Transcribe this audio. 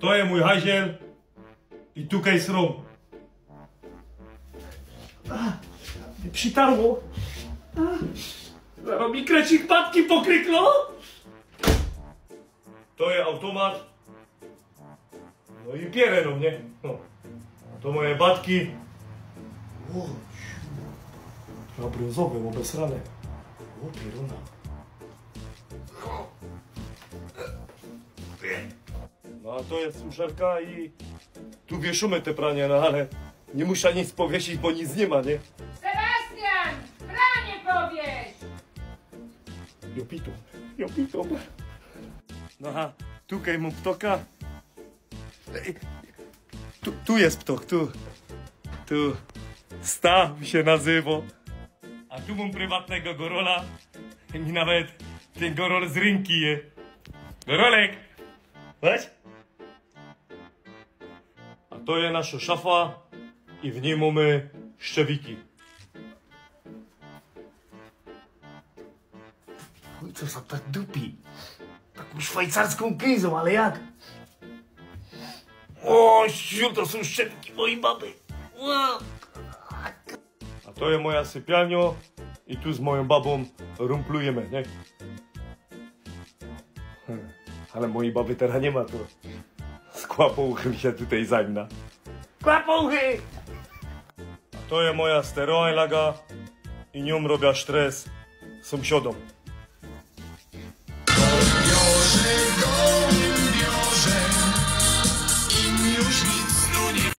To je mój haziel i tukaj srom. Przytarło. Zaraz mi krecik patki pokryklo. To je automat. No i pierę, nie? No. To moje batki. O, Na brązowym, obesrane. O, pieruna. A to jest suszarka i tu wieszymy te pranie, no ale nie muszę nic powiesić, bo nic nie ma, nie? Sebastian! Pranie powiesz! Jopito, jopito. No a tutaj mu ptoka. Ej, Tu, tu jest ptok, tu. Tu. Staw się nazywa. A tu mam prywatnego gorola. I nawet ten gorol z rynki je. Gorolek! Chodź. To jest nasza szafa i w niej mamy szczewiki. Chuj, co za tak dupi. Taką szwajcarską kizą, ale jak? O, siu, to są szczepki mojej baby. A to jest moja sypialnia i tu z moją babą rumplujemy, nie? Hmm, Ale mojej baby teraz nie ma, to z kłapouchem się tutaj zajmna. Kłapouchy! A to jest moja steroanlaga i nią robię stres sąsiadom.